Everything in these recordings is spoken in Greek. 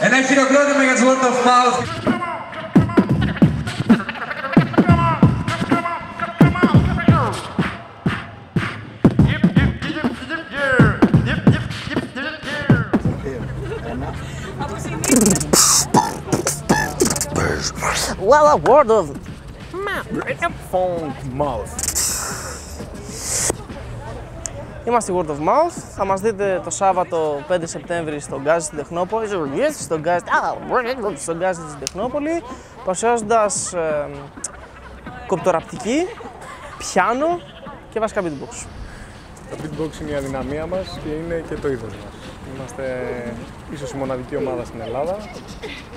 And I feel good to make us word of mouth. Well, a word of mouth. Phone mouth. Είμαστε Word of Mouth. Θα μας δείτε το Σάββατο 5 Σεπτέμβρη στον Γκάζι στην Τεχνόπολη. Στον Γκάζι, στον Γκάζι στην Τεχνόπολη. Παρουσιάζοντας ε, κοπτοραπτική, πιάνο και βασικά beatbox. Το beatbox είναι η αδυναμία μας και είναι και το είδος μας. Είμαστε ίσως η μοναδική ομάδα στην Ελλάδα.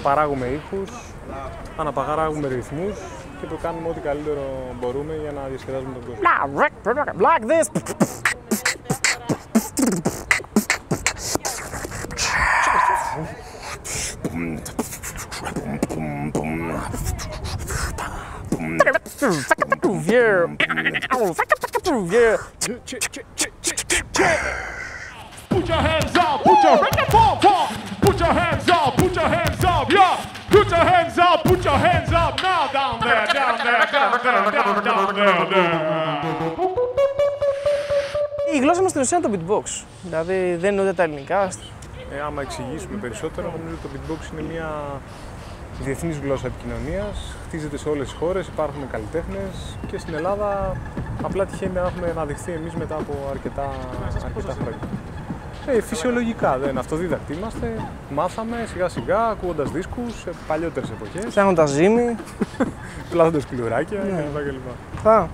Παράγουμε ήχους, αναπαγαράγουμε ρυθμούς και το κάνουμε ό,τι καλύτερο μπορούμε για να διασκεδάζουμε τον κόσμο. Like this. Put your hands up, put your pom pom. Put your hands up, put your hands up, yeah. Put your hands up, put your hands up now, down there, down there, down there, down, down there, there. Η γλώσσα μας στην ουσία είναι το beatbox. Δηλαδή δεν είναι ούτε τα ελληνικά. Ε, άμα εξηγήσουμε περισσότερο, νομίζω ότι το beatbox είναι μια διεθνής γλώσσα επικοινωνίας. Χτίζεται σε όλες τις χώρες, υπάρχουν καλλιτέχνες και στην Ελλάδα απλά τυχαίνει να έχουμε αναδειχθεί εμείς μετά από αρκετά, αρκετά χρόνια. Ε, φυσιολογικά δεν αυτοδίδακτοι είμαστε. Μάθαμε σιγά σιγά ακούγοντας δίσκους σε παλιότερες εποχές. Φτιάχνοντας ζύμη. Πλάθοντας κουλουράκια Ναι. κλπ. κλπ. Θα.